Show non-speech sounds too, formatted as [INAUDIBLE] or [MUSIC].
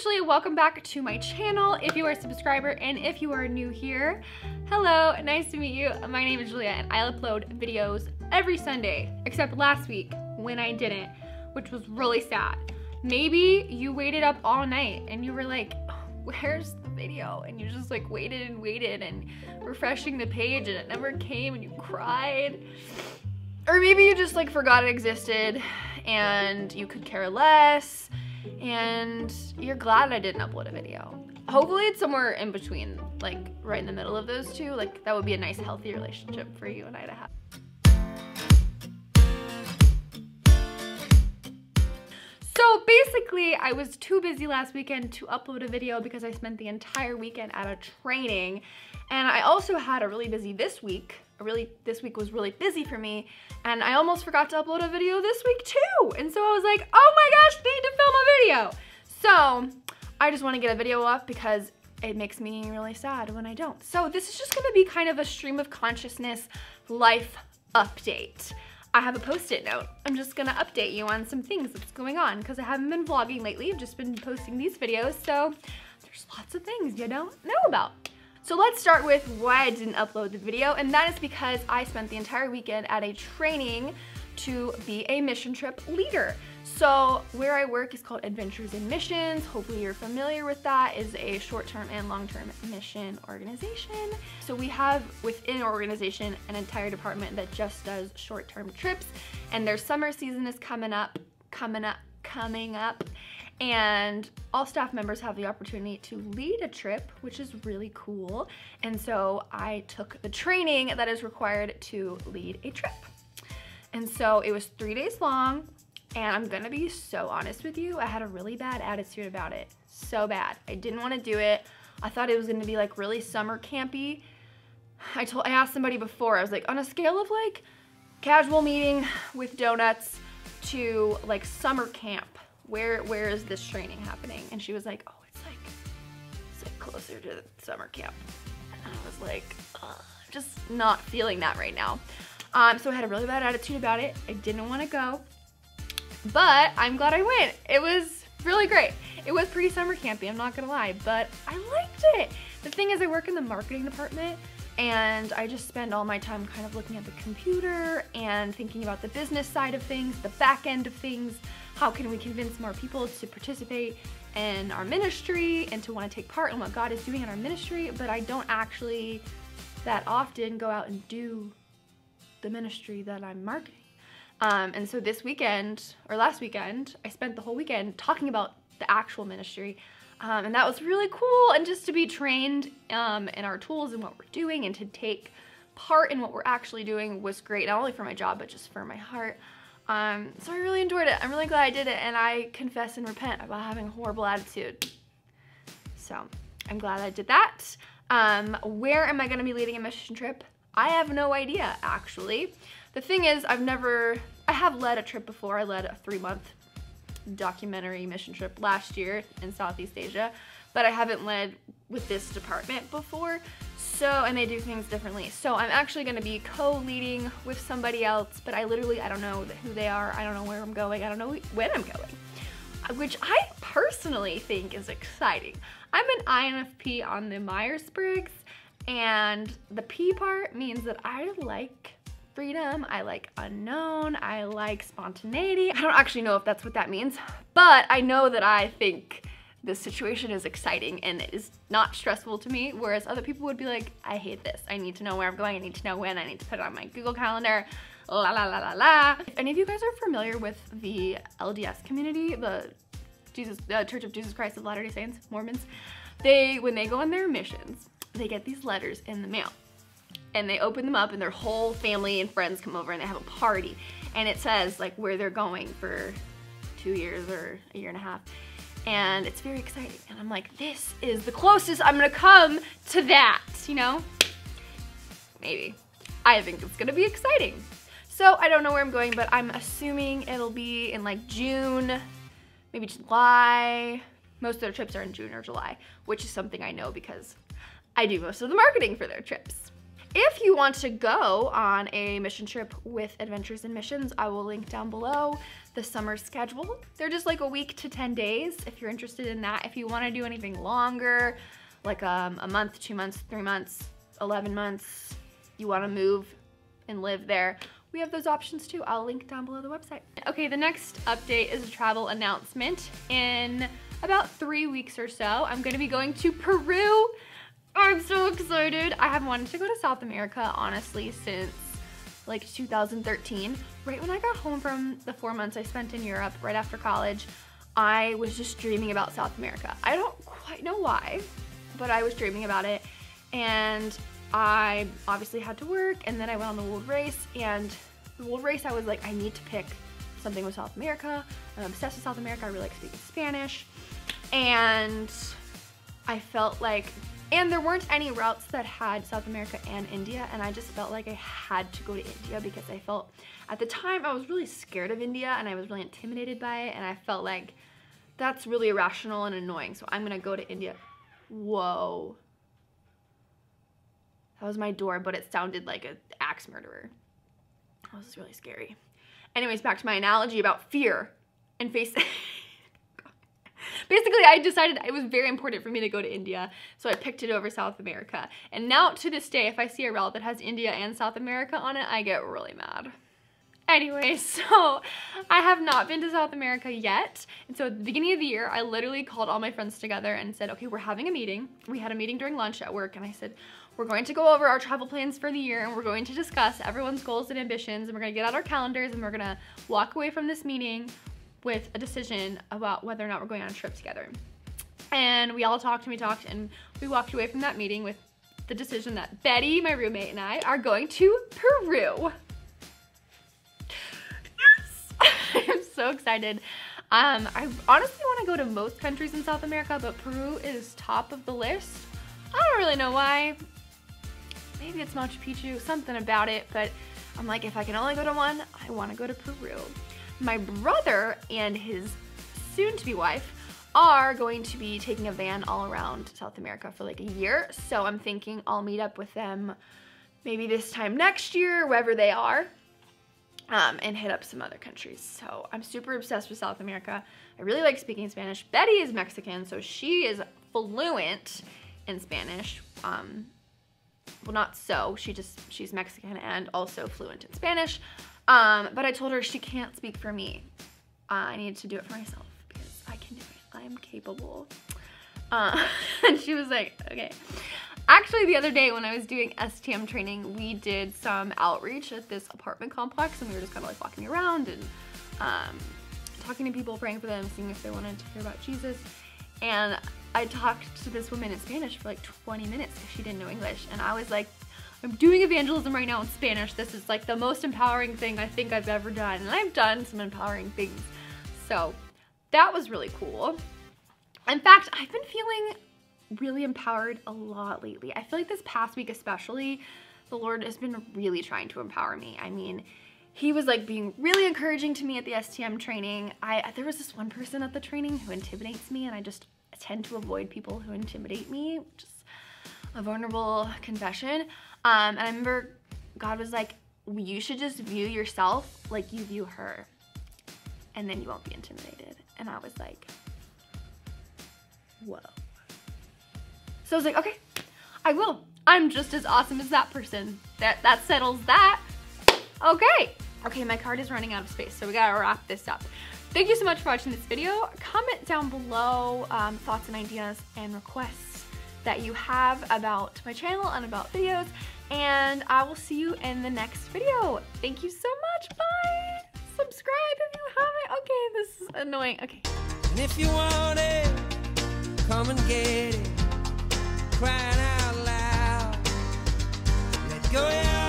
essentially, welcome back to my channel if you are a subscriber and if you are new here. Hello, nice to meet you. My name is Julia and I upload videos every Sunday, except last week when I didn't, which was really sad. Maybe you waited up all night and you were like, oh, where's the video? And you just like waited and waited and refreshing the page and it never came and you cried. Or maybe you just like forgot it existed and you could care less and you're glad I didn't upload a video. Hopefully it's somewhere in between, like right in the middle of those two. Like that would be a nice healthy relationship for you and I to have. So basically, I was too busy last weekend to upload a video because I spent the entire weekend at a training. And I also had a really busy this week. Really, this week was really busy for me. And I almost forgot to upload a video this week too. And so I was like, oh my gosh, need to film a video. So I just want to get a video up because it makes me really sad when I don't. So this is just gonna be kind of a stream of consciousness life update. I have a post-it note. I'm just gonna update you on some things that's going on because I haven't been vlogging lately. I've just been posting these videos, so there's lots of things you don't know about. So let's start with why I didn't upload the video, and that is because I spent the entire weekend at a training to be a mission trip leader. So where I work is called Adventures in Missions. Hopefully you're familiar with that. Is a short-term and long-term mission organization. So we have within our organization an entire department that just does short-term trips and their summer season is coming up, coming up, coming up and all staff members have the opportunity to lead a trip, which is really cool. And so I took the training that is required to lead a trip. And so it was three days long, and I'm gonna be so honest with you, I had a really bad attitude about it. So bad. I didn't wanna do it. I thought it was gonna be like really summer campy. I told I asked somebody before, I was like, on a scale of like casual meeting with donuts to like summer camp, where where is this training happening? And she was like, oh, it's like it's like closer to summer camp. And I was like, just not feeling that right now. Um, so I had a really bad attitude about it. I didn't want to go but I'm glad I went. It was really great. It was pretty summer campy, I'm not gonna lie, but I liked it. The thing is I work in the marketing department and I just spend all my time kind of looking at the computer and thinking about the business side of things, the back end of things, how can we convince more people to participate in our ministry and to want to take part in what God is doing in our ministry, but I don't actually that often go out and do the ministry that I'm marketing. Um, and so this weekend, or last weekend, I spent the whole weekend talking about the actual ministry. Um, and that was really cool. And just to be trained um, in our tools and what we're doing and to take part in what we're actually doing was great, not only for my job, but just for my heart. Um, so I really enjoyed it. I'm really glad I did it. And I confess and repent about having a horrible attitude. So I'm glad I did that. Um, where am I going to be leading a mission trip? I have no idea, actually. The thing is, I've never, I have led a trip before. I led a three month documentary mission trip last year in Southeast Asia, but I haven't led with this department before. So, and they do things differently. So I'm actually gonna be co-leading with somebody else, but I literally, I don't know who they are. I don't know where I'm going. I don't know when I'm going, which I personally think is exciting. I'm an INFP on the Myers-Briggs, and the P part means that I like freedom, I like unknown, I like spontaneity. I don't actually know if that's what that means, but I know that I think this situation is exciting and it is not stressful to me, whereas other people would be like, I hate this. I need to know where I'm going, I need to know when, I need to put it on my Google Calendar, la la la la la. If any of you guys are familiar with the LDS community, the Jesus, the Church of Jesus Christ of Latter-day Saints, Mormons, they, when they go on their missions, they get these letters in the mail and they open them up and their whole family and friends come over and they have a party. And it says like where they're going for two years or a year and a half. And it's very exciting. And I'm like this is the closest I'm gonna come to that you know? Maybe. I think it's gonna be exciting. So I don't know where I'm going but I'm assuming it'll be in like June maybe July. Most of their trips are in June or July which is something I know because I do most of the marketing for their trips if you want to go on a mission trip with Adventures in Missions, I will link down below the summer schedule. They're just like a week to 10 days if you're interested in that. If you want to do anything longer, like um, a month, two months, three months, 11 months, you want to move and live there, we have those options too. I'll link down below the website. Okay, the next update is a travel announcement. In about three weeks or so, I'm gonna be going to Peru. Oh, I'm so excited. I have wanted to go to South America, honestly, since like 2013. Right when I got home from the four months I spent in Europe, right after college, I was just dreaming about South America. I don't quite know why, but I was dreaming about it. And I obviously had to work and then I went on the world race and the world race I was like I need to pick something with South America. I'm obsessed with South America. I really like speaking Spanish. And I felt like and there weren't any routes that had South America and India and I just felt like I had to go to India because I felt at the time I was really scared of India and I was really intimidated by it and I felt like that's really irrational and annoying so I'm gonna go to India. Whoa. That was my door, but it sounded like an axe murderer. That was really scary. Anyways, back to my analogy about fear and face. [LAUGHS] Basically, I decided it was very important for me to go to India, so I picked it over South America. And now, to this day, if I see a route that has India and South America on it, I get really mad. Anyway, [LAUGHS] so I have not been to South America yet. And so at the beginning of the year, I literally called all my friends together and said, okay, we're having a meeting. We had a meeting during lunch at work and I said, we're going to go over our travel plans for the year and we're going to discuss everyone's goals and ambitions and we're gonna get out our calendars and we're gonna walk away from this meeting with a decision about whether or not we're going on a trip together. And we all talked and we talked and we walked away from that meeting with the decision that Betty, my roommate, and I are going to Peru. Yes! [LAUGHS] I'm so excited. Um, I honestly want to go to most countries in South America, but Peru is top of the list. I don't really know why. Maybe it's Machu Picchu, something about it, but I'm like, if I can only go to one, I want to go to Peru. My brother and his soon-to-be wife are going to be taking a van all around South America for like a year, so I'm thinking I'll meet up with them maybe this time next year, wherever they are um, and hit up some other countries. So I'm super obsessed with South America. I really like speaking Spanish. Betty is Mexican, so she is fluent in Spanish. Um, well, not so. She just, she's Mexican and also fluent in Spanish. Um, but I told her she can't speak for me. Uh, I need to do it for myself because I can do it. I am capable. Uh, [LAUGHS] and she was like, okay. Actually, the other day when I was doing STM training, we did some outreach at this apartment complex and we were just kind of like walking around and um, talking to people, praying for them, seeing if they wanted to hear about Jesus. And I talked to this woman in Spanish for like 20 minutes because she didn't know English. And I was like, I'm doing evangelism right now in Spanish. This is like the most empowering thing I think I've ever done. And I've done some empowering things. So that was really cool. In fact, I've been feeling really empowered a lot lately. I feel like this past week especially, the Lord has been really trying to empower me. I mean, he was like being really encouraging to me at the STM training. I There was this one person at the training who intimidates me and I just tend to avoid people who intimidate me, a vulnerable confession. Um, and I remember God was like, you should just view yourself like you view her and then you won't be intimidated. And I was like, whoa. So I was like, okay, I will. I'm just as awesome as that person. That, that settles that. Okay. Okay, my card is running out of space, so we gotta wrap this up. Thank you so much for watching this video. Comment down below um, thoughts and ideas and requests that you have about my channel and about videos. And I will see you in the next video. Thank you so much. Bye. Subscribe if you haven't. Okay, this is annoying. Okay. And if you want it, come and get it. Crying out loud. Let go